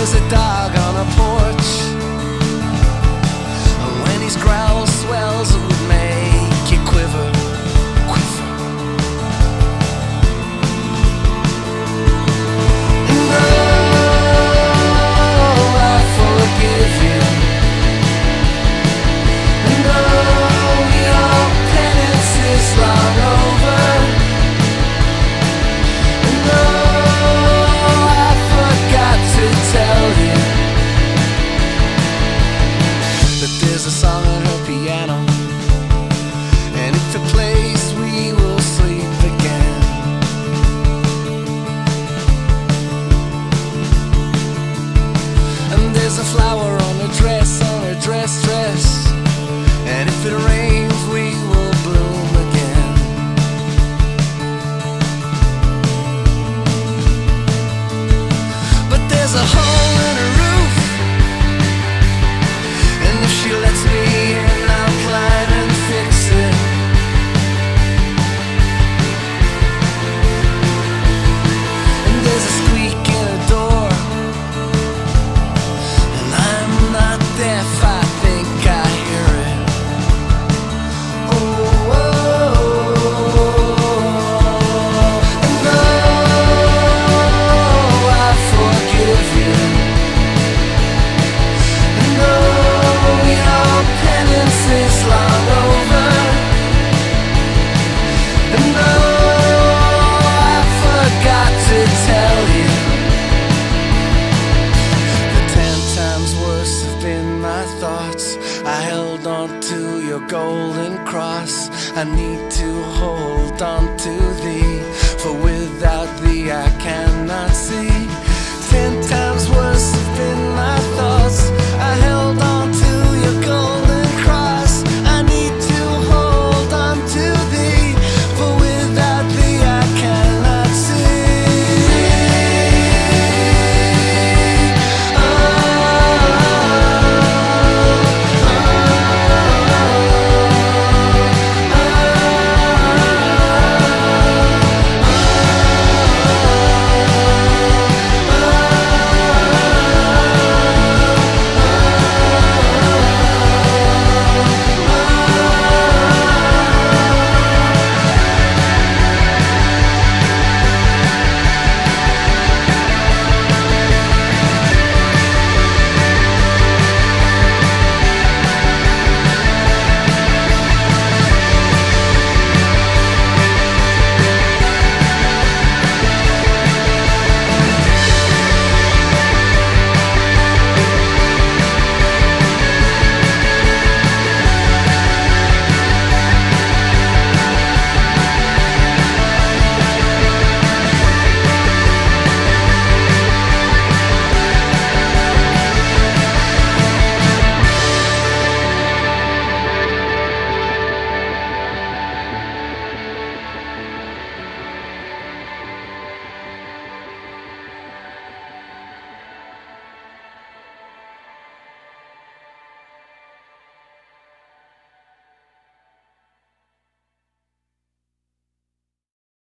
There's a dog on a porch. And when he's growls, There's a hole. held on to your golden cross. I need to hold on to thee, for without thee I cannot see.